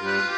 Música